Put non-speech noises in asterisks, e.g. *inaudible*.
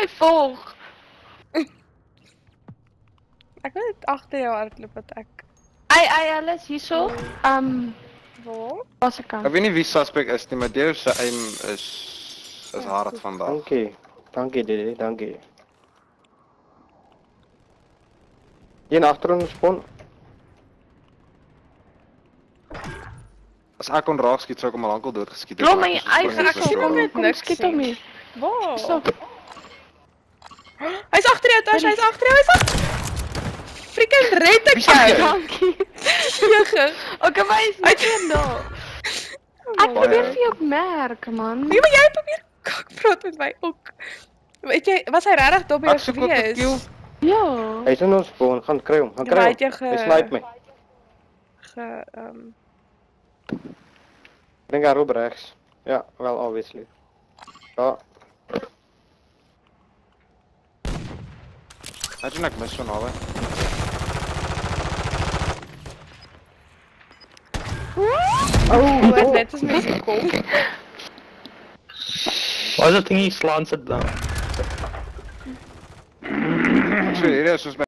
my volg. *laughs* Ek wil net agter jou hardloop wat ek Ai ai alles hierso. Um wil. was ek kan. Ek weet nie wie suspek is nie, maar Deo se aim is is hard vandag. Dankie. Dankie Didi, dankie. Een agter ons spawn. As ek kon raak skiet sou ek hom al lankal dood geskiet het. Bro, maar my eie sien hom niks skiet hom hier. Waar? So. Hy's agter jou, Tash, hy's agter jou, hy's agter. Freaking red ek jou. Dankie. Okay, maar is Hy- net een daar. Ek probeer vir jou merk, man. Nee, maar jy probeer kak praat met my ook. Weet jy, was hy regtig dop by jou ook gewees? Ja. Hy's in ons spawn, gaan kry hom, gaan Ja, kry hom. ge- Hy snipe my. Ge ehm Dink daar op regs. Ja, wel obviously. Ja, Acho que começou nova. Oh, as netas me amazing cool. Why is that lá. he slanted down? Actually, ele is suspect.